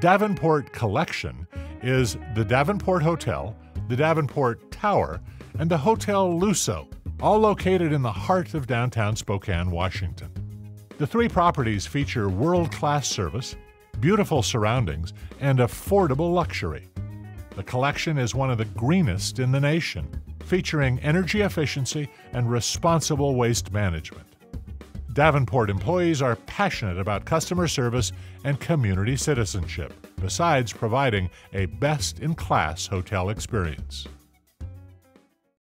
Davenport Collection is the Davenport Hotel, the Davenport Tower, and the Hotel Lusso, all located in the heart of downtown Spokane, Washington. The three properties feature world class service, beautiful surroundings, and affordable luxury. The collection is one of the greenest in the nation, featuring energy efficiency and responsible waste management. Davenport employees are passionate about customer service and community citizenship, besides providing a best in class hotel experience.